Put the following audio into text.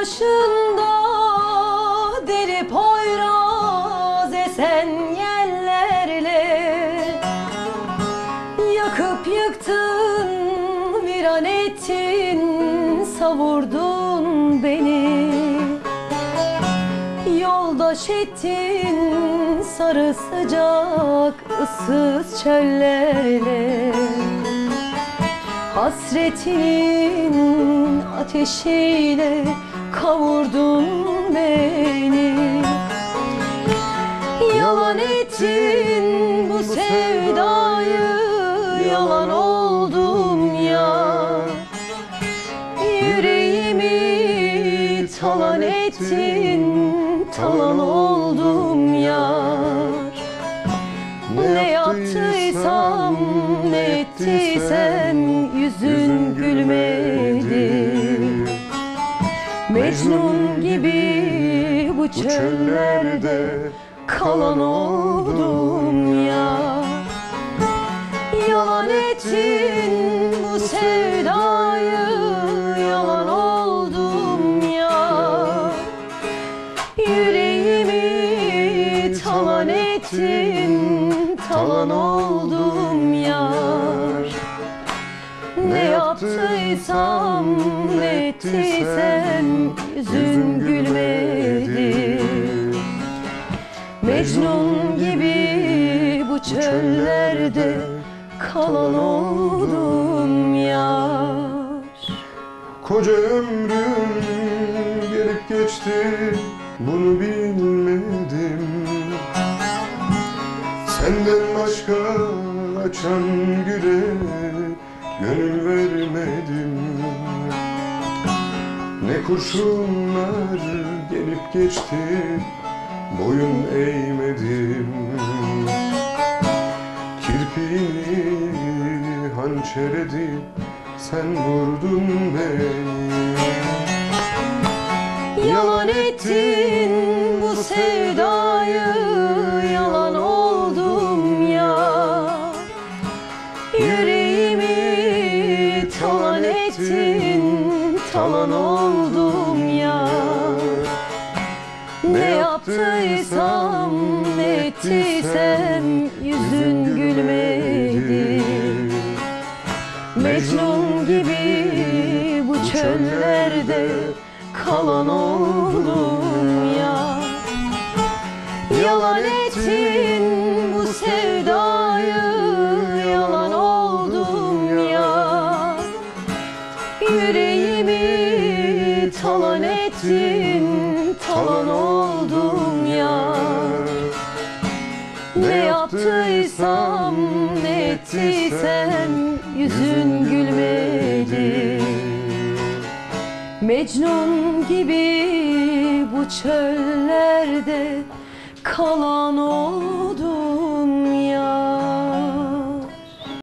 başında deli poyraz esen yerlerle Yakıp yıktın, viran ettin, savurdun beni. Yoldaş ettin sarı sıcak ıssız çöllerle. Hasretinin ateşiyle Yalan oldum ya. Yüreğimi talan ettin Talan oldum yar. Ne yaptıysam ne ettiysem Yüzün gülmedi. Mecnun gibi bu çöllerde kalan oldum ya Yalan ettin bu sevdayı Yalan oldum ya. Yüreğimi talan ettin Talan oldum yar. Ne yaptıysam ne ettiysem Yüzün gülmedi. Mecnun gibi bu çöllerde kalan oldum yar. Koca ömrüm gelip geçti bunu bilmedim. Senden başka açan güle gönül vermedim. Ne kurşunlar gelip geçti boyun eğmedim Kirpiğini hançer edip sen vurdun beni. Yalan ettin bu sevdayı Yalan oldum ya. Yüreğimi talan ettin Talan oldum ya. Ne yaptıysam ettiysem Mecnun gibi bu çöllerde kalan oldum ya. Yalan ettin bu sevdayı Yalan oldum ya. Yüreğimi talan ettin Talan oldum ya. Ne yaptıysam ne ettiysem Yüzün gülmedi. Mecnun gibi bu çöllerde kalan oldum